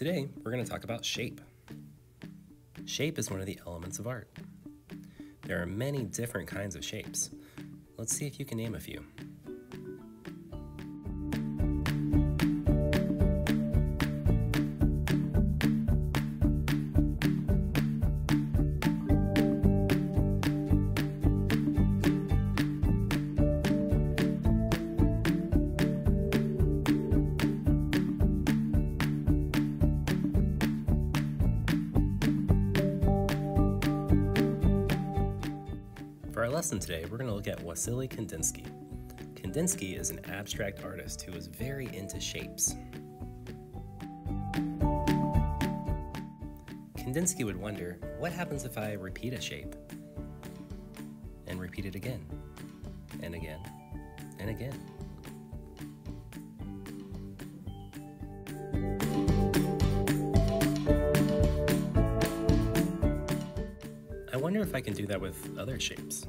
Today, we're going to talk about shape. Shape is one of the elements of art. There are many different kinds of shapes. Let's see if you can name a few. For our lesson today, we're going to look at Wassily Kandinsky. Kandinsky is an abstract artist who was very into shapes. Kandinsky would wonder, what happens if I repeat a shape? And repeat it again, and again, and again. Wonder if I can do that with other shapes.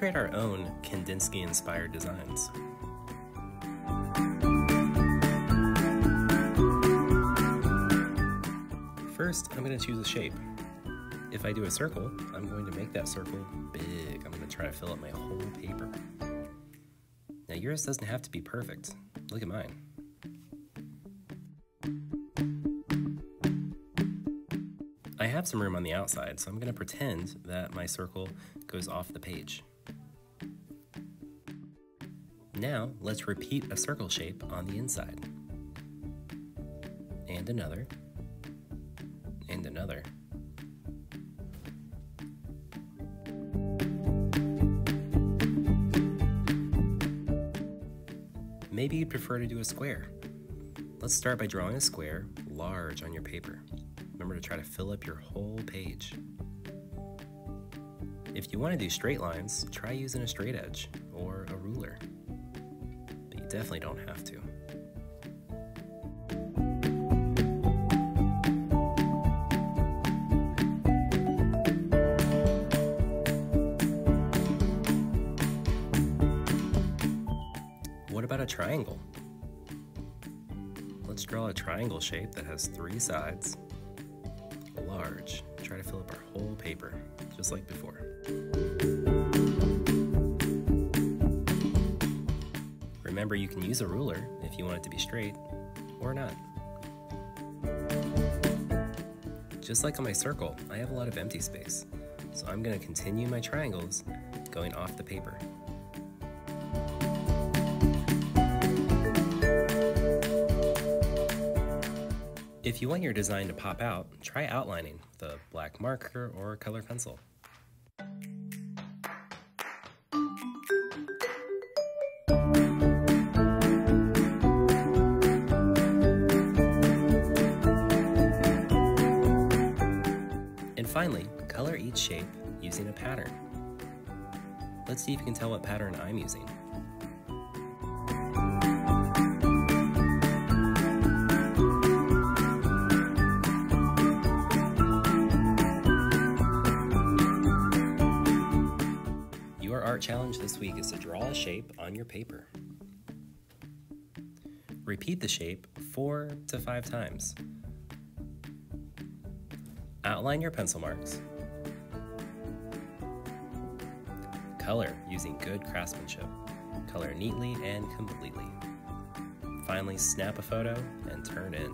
Create our own Kandinsky inspired designs. First, I'm going to choose a shape. If I do a circle, I'm going to make that circle big. I'm going to try to fill up my whole paper. Now, yours doesn't have to be perfect. Look at mine. I have some room on the outside, so I'm going to pretend that my circle goes off the page. Now, let's repeat a circle shape on the inside. And another. And another. Maybe you'd prefer to do a square. Let's start by drawing a square large on your paper. Remember to try to fill up your whole page. If you want to do straight lines, try using a straight edge or a ruler. Definitely don't have to. What about a triangle? Let's draw a triangle shape that has three sides, large. Try to fill up our whole paper, just like before. Remember, you can use a ruler if you want it to be straight, or not. Just like on my circle, I have a lot of empty space, so I'm going to continue my triangles going off the paper. If you want your design to pop out, try outlining with a black marker or color pencil. Finally, color each shape using a pattern. Let's see if you can tell what pattern I'm using. Your art challenge this week is to draw a shape on your paper. Repeat the shape four to five times. Outline your pencil marks. Color using good craftsmanship. Color neatly and completely. Finally, snap a photo and turn in.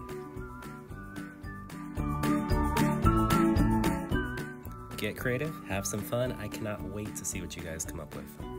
Get creative, have some fun. I cannot wait to see what you guys come up with.